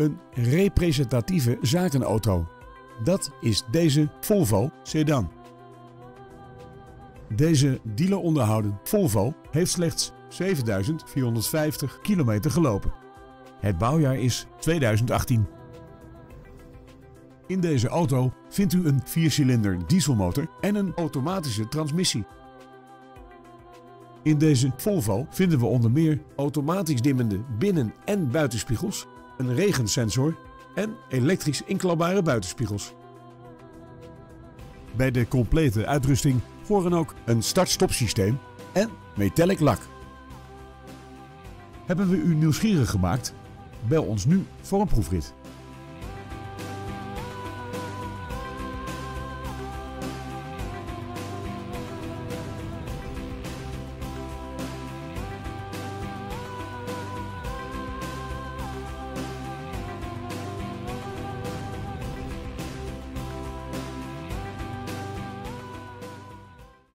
een representatieve zakenauto. Dat is deze Volvo Sedan. Deze dealer onderhouden Volvo heeft slechts 7450 kilometer gelopen. Het bouwjaar is 2018. In deze auto vindt u een 4-cilinder dieselmotor en een automatische transmissie. In deze Volvo vinden we onder meer automatisch dimmende binnen- en buitenspiegels, een regensensor en elektrisch inklapbare buitenspiegels. Bij de complete uitrusting horen ook een start-stop systeem en metallic lak. Hebben we u nieuwsgierig gemaakt? Bel ons nu voor een proefrit.